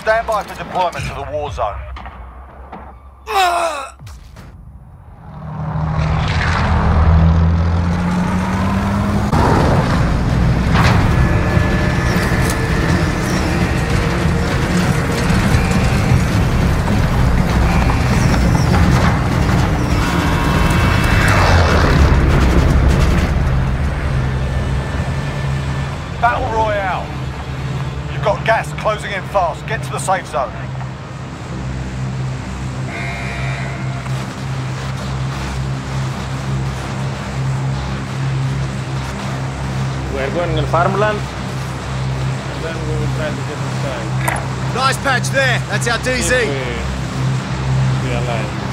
Stand by for deployment to the war zone. Get to the safe zone. We're going in farmland. And then we will try to get inside. Nice patch there. That's our DZ. we, we are alive.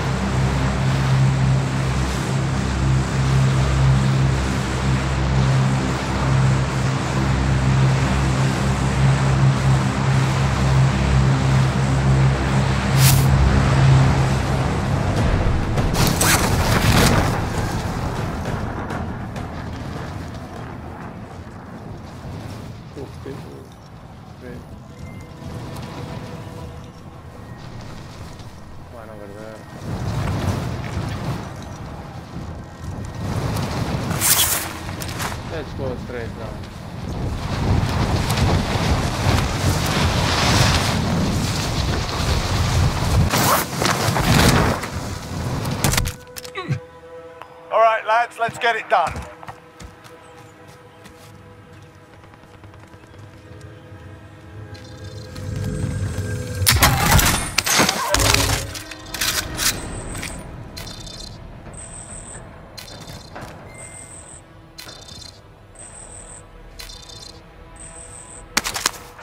Get it done.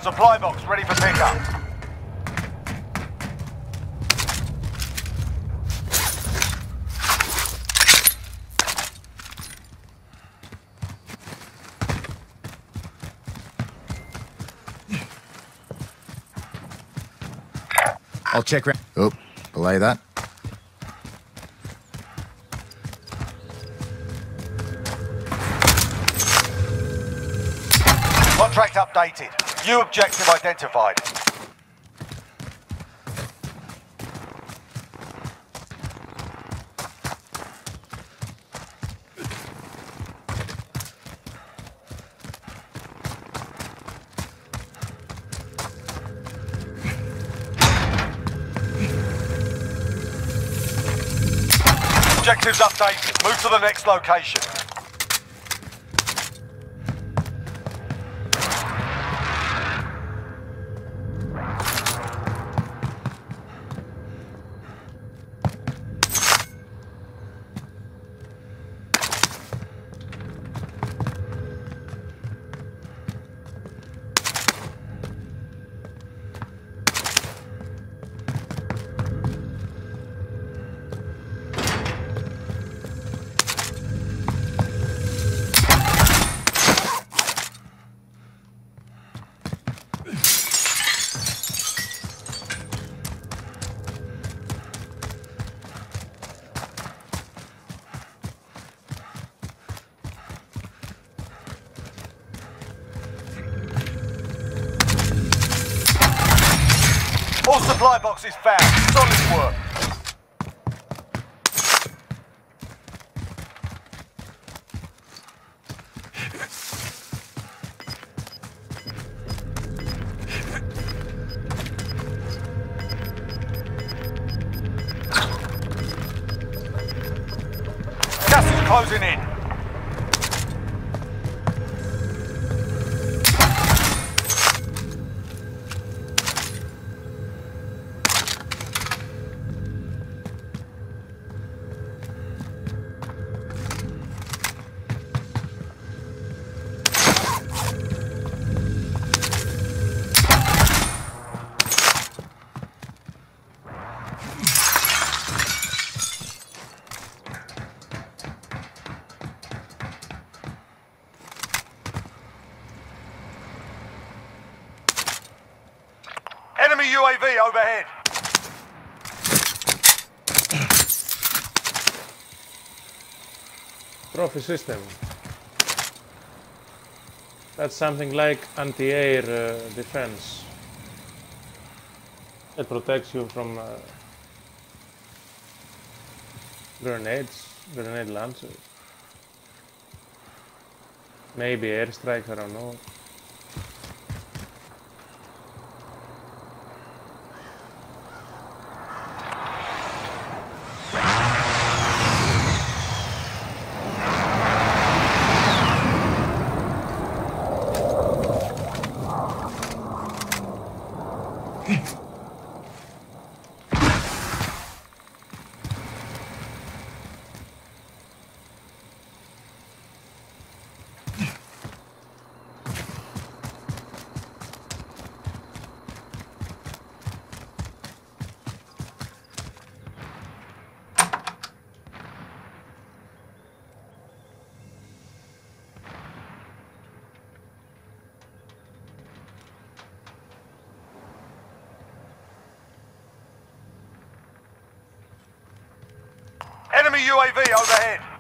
Supply box ready for pickup. Check round. Oh, belay that. Contract updated. New objective identified. Objectives updated. Move to the next location. Supply boxes found. Solid work. closing in. Enemy UAV overhead. Trophy system. That's something like anti-air uh, defense. It protects you from uh, grenades, grenade launchers. Maybe airstrikes, I don't know. Enemy UAV overhead.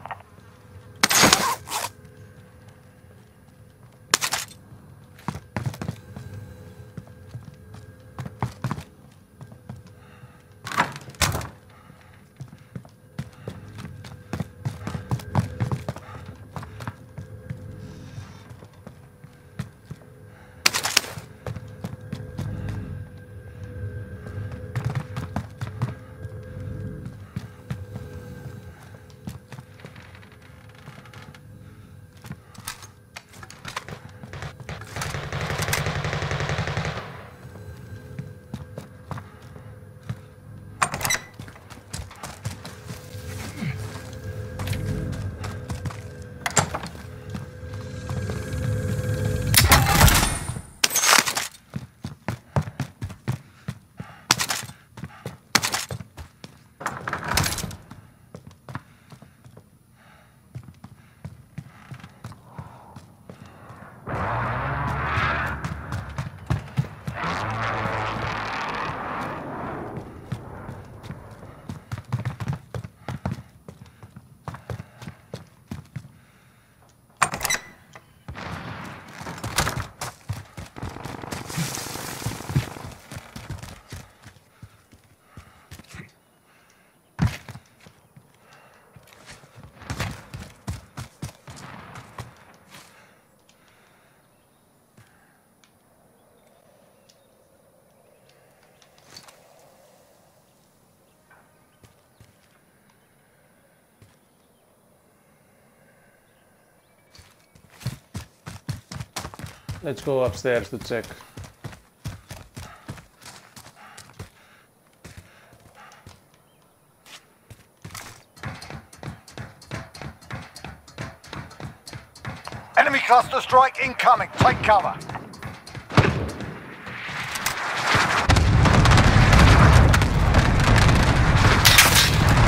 Let's go upstairs to check. Enemy cluster strike incoming. Take cover.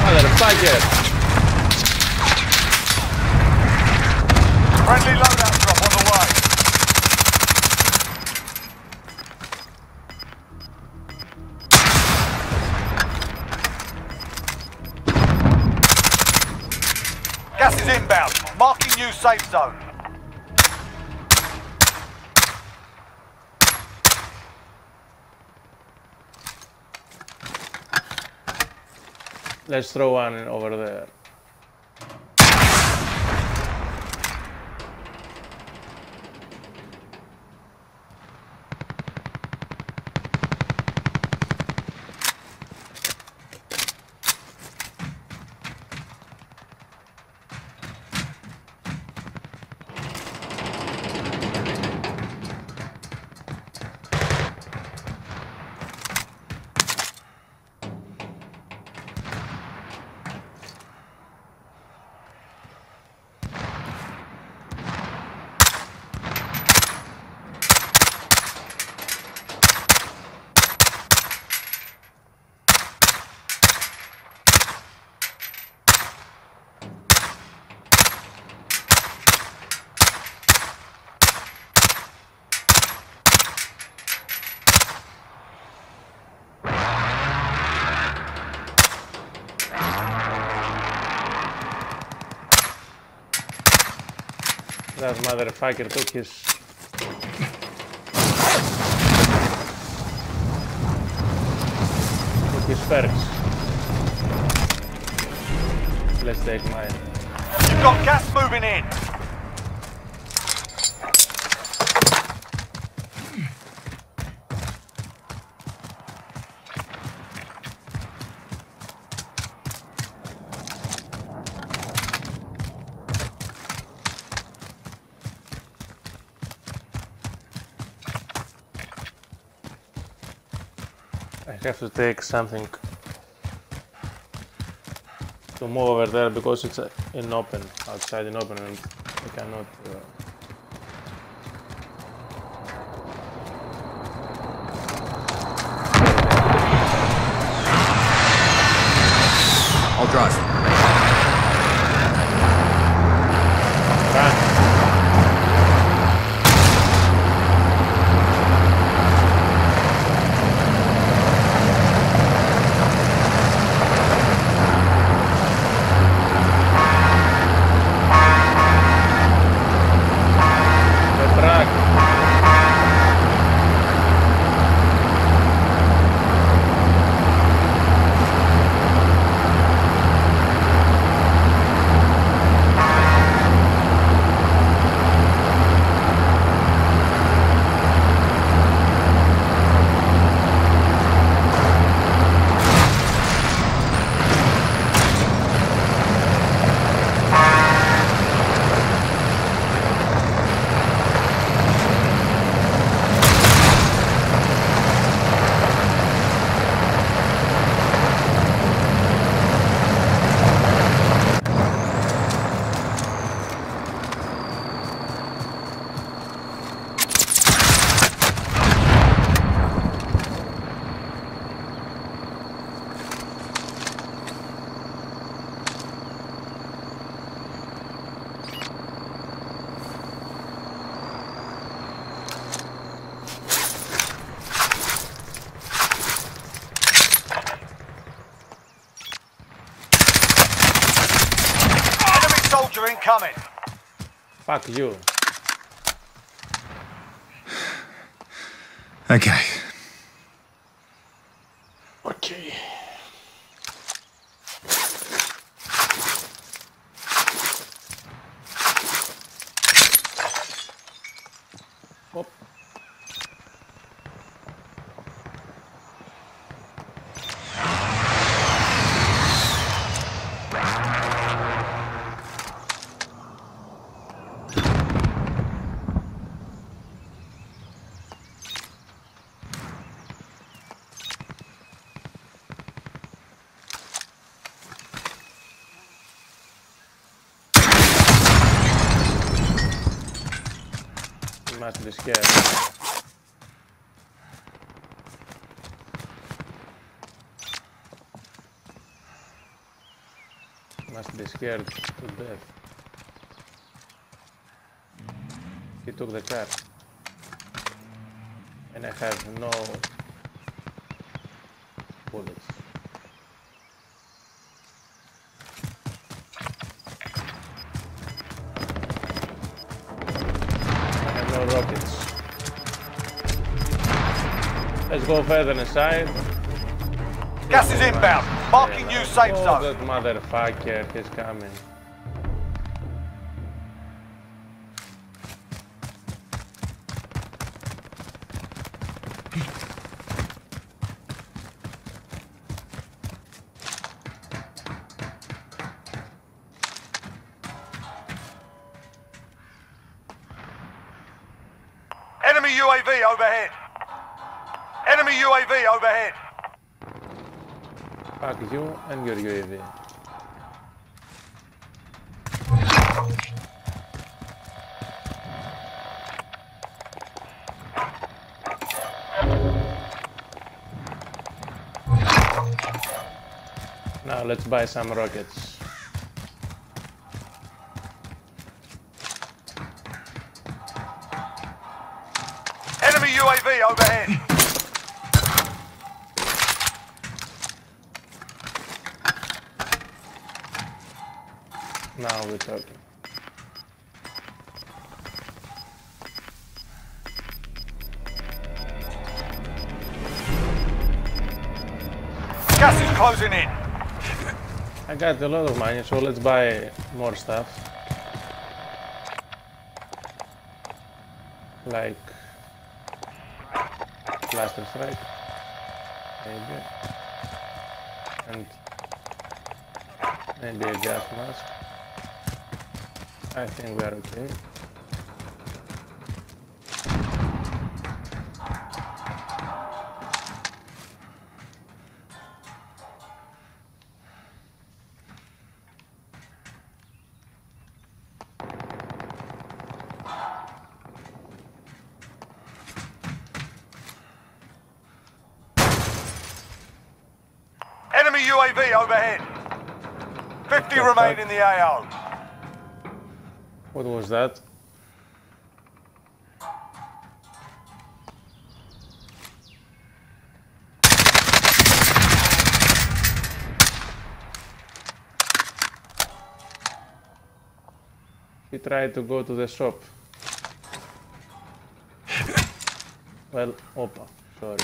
Motherfucker! Safe zone. Let's throw one over there. That motherfucker took his. Let's take mine. You've got gas moving in. Have to take something to move over there because it's in open, outside in open, and I cannot. Uh, I'll drive. Fuck you. Okay. Okay. Hop. Be scared. Must be scared to death. He took the car. And I have no bullets. Let's go further inside. Gas is inbound. Marking new safe Oh, zone. that motherfucker, he's coming. Enemy UAV overhead. Enemy UAV overhead. Fuck you and your UAV. Now let's buy some rockets. Enemy UAV overhead. We're talking. Gas is closing in. I got a lot of money, so let's buy more stuff. Like blaster strike, maybe, and maybe a gas mask. I think we are okay. Enemy UAV overhead. 50 remain in the AO. What was that? He tried to go to the shop. Well, opa, sorry.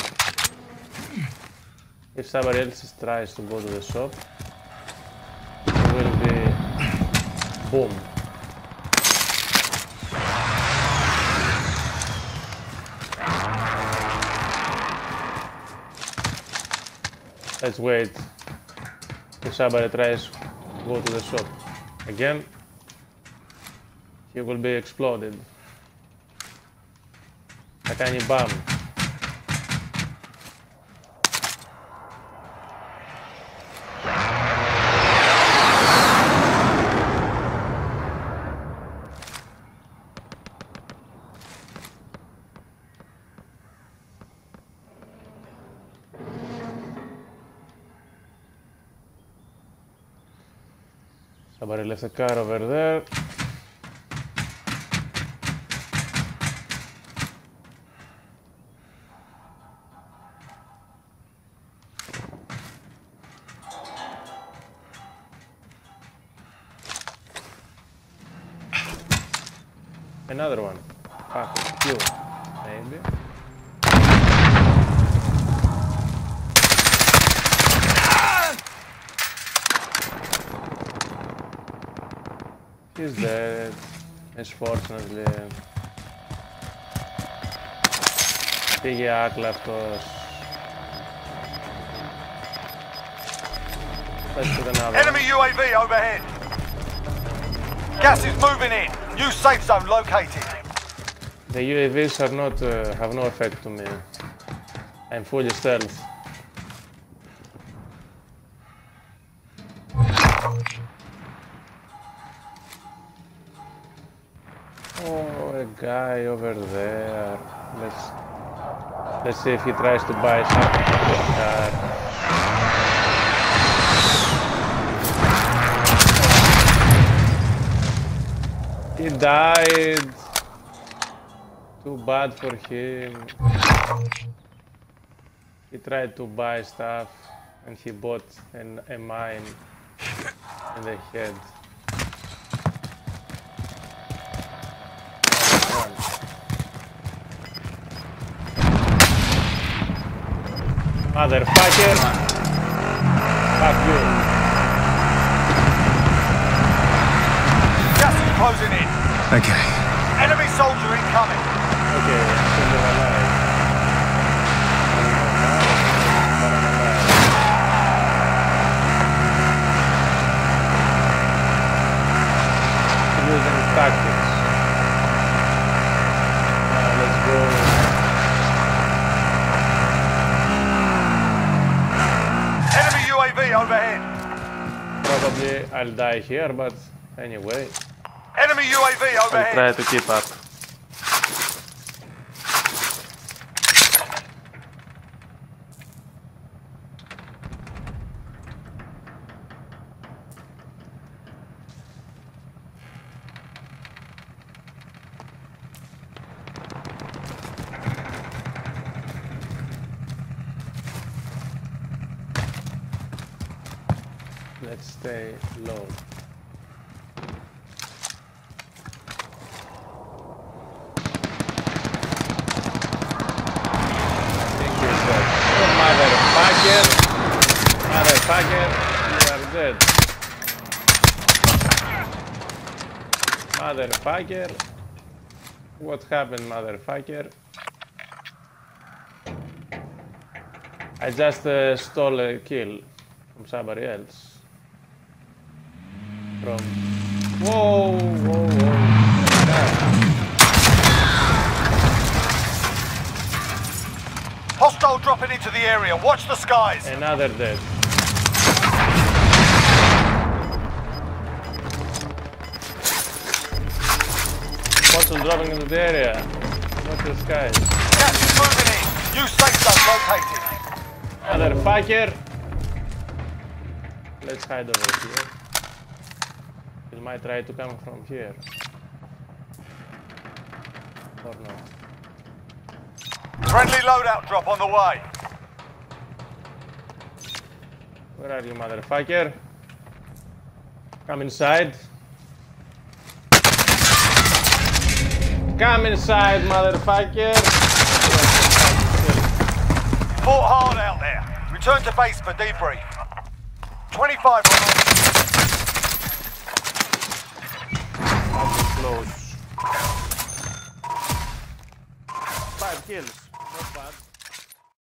If somebody else tries to go to the shop, it will be boom. Let's wait till somebody tries to go to the shop. Again, he will be exploded. Like any bomb. Somebody left a car over there. Another one. Fuck you. Maybe. He's dead Unfortunately. Πήγε άκλα αυτός. Let's put another. Enemy UAV overhead. Gas is moving in. New safe zone located. The UAVs are not uh, have no effect to me. I'm fully stealth. Oh, a guy over there. Let's let's see if he tries to buy something from car. He died. Too bad for him. He tried to buy stuff and he bought an, a mine in the head. Motherfucker! Fuck you. Gas is closing in. Okay. Enemy soldier incoming. Okay, still alive. But I'm alive. Using tactics. Now let's go. Enemy UAV overhead. Probably I'll die here, but anyway, Enemy UAV I'll try to keep up. stay low. Packet, you are. Motherfucker. What happened, motherfucker? I just uh, stole a kill from somebody else. From. Whoa, whoa, whoa. Hostile dropping into the area. Watch the skies. Another dead. Hostile dropping into the area. Watch the skies. Gas is moving in. New safe zone located. Another Motherfucker! Let's hide over here. He might try to come from here. Or no. Friendly loadout drop on the way. Where are you, motherfucker? Come inside. Come inside, motherfucker! Fought hard out there. Return to base for debrief. 25 Close. Five kills. Not bad.